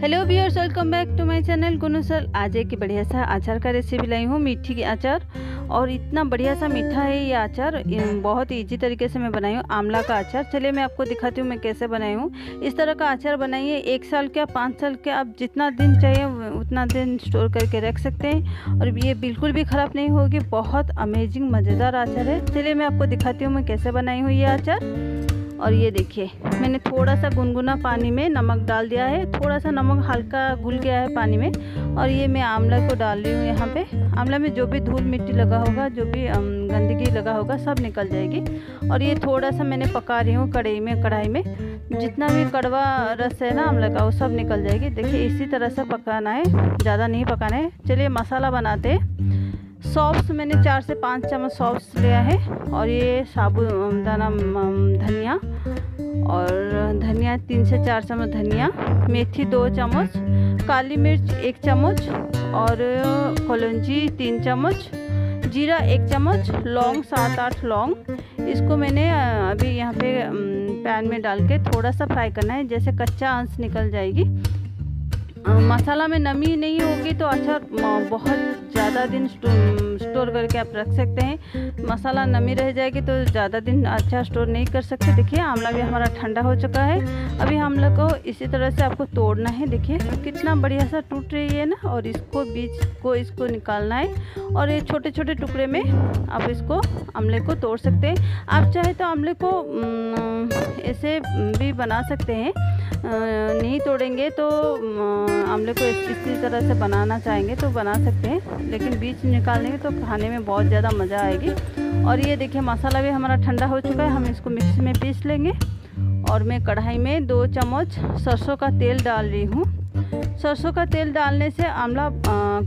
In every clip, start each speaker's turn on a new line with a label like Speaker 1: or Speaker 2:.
Speaker 1: Hello viewers welcome back to my channel Gunu sir आज एक बढ़िया सा अचार का रेसिपी लाई हूँ, मीठी की अचार और इतना बढ़िया सा मीठा है ये अचार बहुत इजी तरीके से मैं बनाई हूँ, आंवला का अचार चलिए मैं आपको दिखाती हूँ मैं कैसे बनाई हूँ। इस तरह का अचार बनाइए, एक साल क्या, पाँच साल के आप जितना दिन चाहिए उतना दिन स्टोर करके रख सकते हैं। और ये बिल्कुल भी ख़राब नहीं होगी, बहुत अमेजिंग मज़ेदार अचार है। चलिए मैं आपको दिखाती हूँ मैं कैसे बनाई हूँ ये अचार और ये देखिए, मैंने थोड़ा सा गुनगुना पानी में नमक डाल दिया है। थोड़ा सा नमक हल्का घुल गया है पानी में और ये मैं आंवला को डाल रही हूँ यहाँ पे। आंवला में जो भी धूल मिट्टी लगा होगा, जो भी गंदगी लगा होगा, सब निकल जाएगी। और ये थोड़ा सा मैंने पका रही हूँ कढ़ाई में कढ़ाई में। जितना भी कड़वा रस है ना आंवला का, वो सब निकल जाएगी। देखिए, इसी तरह से पकाना है, ज़्यादा नहीं पकाना है। चलिए, मसाला बनाते हैं। सॉफ्ट मैंने चार से पाँच चम्मच सॉफ्ट लिया है और ये साबुदाना धनिया और धनिया तीन से चार चम्मच धनिया, मेथी दो चम्मच, काली मिर्च एक चम्मच और कलौजी तीन चम्मच, जीरा एक चम्मच, लौंग सात आठ लौंग। इसको मैंने अभी यहाँ पे पैन में डाल के थोड़ा सा फ्राई करना है, जैसे कच्चा आंस निकल जाएगी। मसाला में नमी नहीं होगी तो अचार बहुत ज़्यादा दिन स्टोर करके आप रख सकते हैं। मसाला नमी रह जाएगी तो ज़्यादा दिन अच्छा स्टोर नहीं कर सकते। देखिए, आंवला भी हमारा ठंडा हो चुका है। अभी हम लोग को इसी तरह से आपको तोड़ना है। देखिए, कितना बढ़िया सा टूट रही है ना, और इसको बीच को इसको निकालना है। और ये छोटे छोटे टुकड़े में आप इसको आमले को तोड़ सकते हैं। आप चाहे तो आमले को ऐसे भी बना सकते हैं। नहीं तोड़ेंगे तो आमले को इसी तरह से बनाना चाहेंगे तो बना सकते हैं, लेकिन बीज निकालेंगे तो खाने में बहुत ज़्यादा मज़ा आएगी। और ये देखिए, मसाला भी हमारा ठंडा हो चुका है, हम इसको मिक्सी में पीस लेंगे। और मैं कढ़ाई में दो चम्मच सरसों का तेल डाल रही हूँ। सरसों का तेल डालने से आंवला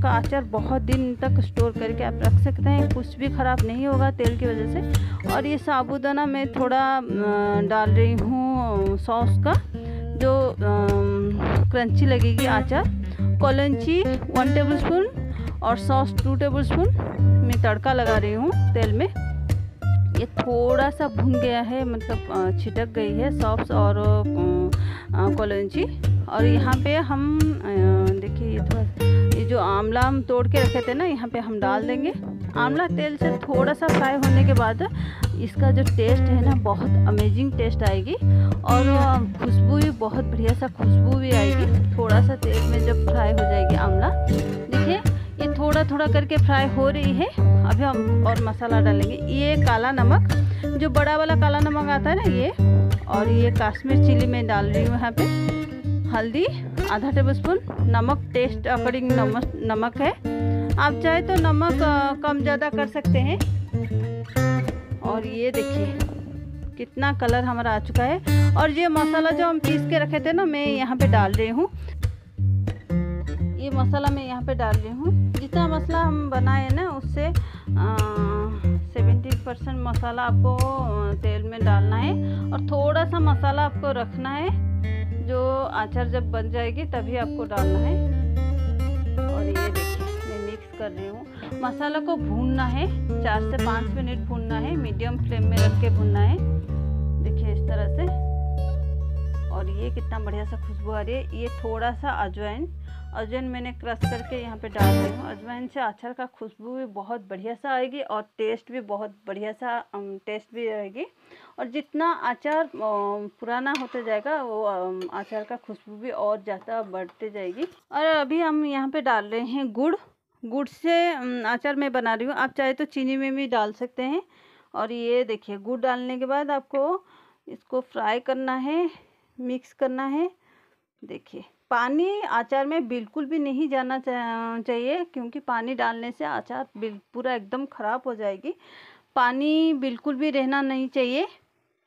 Speaker 1: का अचार बहुत दिन तक स्टोर करके आप रख सकते हैं, कुछ भी ख़राब नहीं होगा तेल की वजह से। और ये साबुदाना मैं थोड़ा डाल रही हूँ सॉस का। जो क्रंची लगेगी आचार, कॉलंची वन टेबल स्पून और सॉस टू टेबल स्पून मैं तड़का लगा रही हूँ तेल में। ये थोड़ा सा भुन गया है मतलब छिटक गई है सॉस और कॉलंची। और यहाँ पे हम देखिए ये थोड़ा, ये जो आंवला हम तोड़ के रखे थे ना, यहाँ पे हम डाल देंगे। आंवला तेल से थोड़ा सा फ्राई होने के बाद इसका जो टेस्ट है ना, बहुत अमेजिंग टेस्ट आएगी। और खुशबू भी बहुत बढ़िया सा खुशबू भी आएगी। थोड़ा सा तेल में जब फ्राई हो जाएगी आंवला, देखिए, ये थोड़ा थोड़ा करके फ्राई हो रही है। अभी हम और मसाला डालेंगे। ये काला नमक, जो बड़ा वाला काला नमक आता है ना ये, और ये काश्मीर चिली मैं डाल रही हूँ यहाँ पे। हल्दी, आधा टेबल स्पून नमक टेस्ट अकॉर्डिंग नमक नमक है। आप चाहे तो नमक कम ज़्यादा कर सकते हैं। और ये देखिए, कितना कलर हमारा आ चुका है। और ये मसाला जो हम पीस के रखे थे ना, मैं यहाँ पे डाल रही हूँ। ये मसाला मैं यहाँ पे डाल रही हूँ। जितना मसाला हम बनाए ना, उससे सेवेंटी परसेंट मसाला आपको तेल में डालना है। और थोड़ा सा मसाला आपको रखना है। जो आचार जब बन जाएगी, तभी आपको डालना है। कर रही हूँ। मसाला को भूनना है, चार से पाँच मिनट भूनना है, मीडियम फ्लेम में रख के भूनना है। देखिए इस तरह से। और ये कितना बढ़िया सा खुशबू आ रही है। ये थोड़ा सा अजवाइन अजवाइन मैंने क्रश करके यहाँ पे डाल रही हूँ। अजवाइन से अचार का खुशबू भी बहुत बढ़िया सा आएगी और टेस्ट भी बहुत बढ़िया सा टेस्ट भी रहेगी और जितना अचार पुराना होता जाएगा, वो अचार का खुशबू भी और ज़्यादा बढ़ते जाएगी। और अभी हम यहाँ पे डाल रहे हैं गुड़। गुड़ से अचार मैं बना रही हूँ। आप चाहे तो चीनी में भी डाल सकते हैं। और ये देखिए, गुड़ डालने के बाद आपको इसको फ्राई करना है, मिक्स करना है। देखिए, पानी अचार में बिल्कुल भी नहीं जाना चाहिए, क्योंकि पानी डालने से अचार पूरा एकदम ख़राब हो जाएगी। पानी बिल्कुल भी रहना नहीं चाहिए।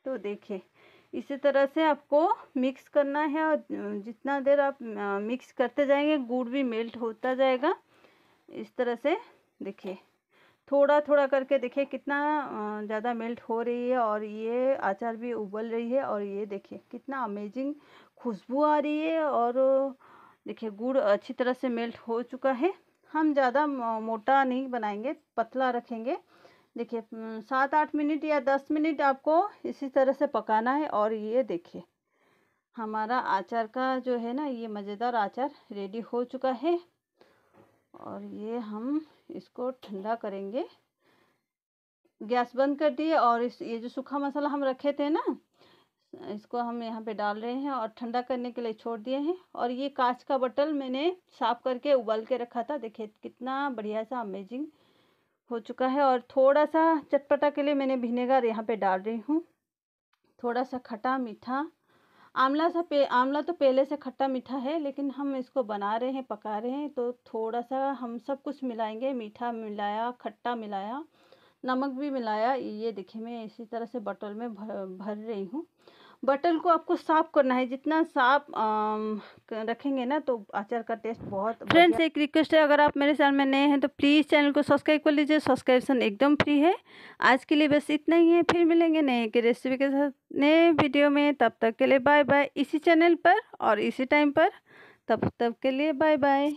Speaker 1: तो देखिए, इसी तरह से आपको मिक्स करना है और, जितना देर आप मिक्स करते जाएँगे, गुड़ भी मेल्ट होता जाएगा। इस तरह से देखिए थोड़ा थोड़ा करके देखिए कितना ज़्यादा मेल्ट हो रही है और ये अचार भी उबल रही है और ये देखिए कितना अमेजिंग खुशबू आ रही है और देखिए गुड़ अच्छी तरह से मेल्ट हो चुका है। हम ज़्यादा मोटा नहीं बनाएँगे, पतला रखेंगे। देखिए सात आठ मिनट या दस मिनट आपको इसी तरह से पकाना है और ये देखिए, हमारा आचार का जो है ना, ये मज़ेदार आचार रेडी हो चुका है। और ये हम इसको ठंडा करेंगे। गैस बंद कर दिए और इस, ये जो सूखा मसाला हम रखे थे ना, इसको हम यहाँ पे डाल रहे हैं और ठंडा करने के लिए छोड़ दिए हैं। और ये कांच का बटल मैंने साफ़ करके उबाल के रखा था। देखिए, कितना बढ़िया सा अमेजिंग हो चुका है। और थोड़ा सा चटपटा के लिए मैंने विनेगर यहाँ पे डाल रही हूँ। थोड़ा सा खटा मीठा आंवला सा पे, आंवला तो पहले से खट्टा मीठा है, लेकिन हम इसको बना रहे हैं, पका रहे हैं तो थोड़ा सा हम सब कुछ मिलाएँगे, मीठा मिलाया, खट्टा मिलाया, नमक भी मिलाया, ये देखिए मैं इसी तरह से बटल में भर भर रही हूँ। बटन को आपको साफ़ करना है। जितना साफ़ रखेंगे ना तो अचार का टेस्ट बहुत फ्रेंड्स, एक रिक्वेस्ट है, अगर आप मेरे चैनल में नए हैं तो प्लीज़ चैनल को सब्सक्राइब कर लीजिए। सब्सक्रिप्शन एकदम फ्री है। आज के लिए बस इतना ही है। फिर मिलेंगे नए के रेसिपी के साथ नए वीडियो में। तब तक के लिए बाय बाय इसी चैनल पर और इसी टाइम पर। तब तक के लिए बाय बाय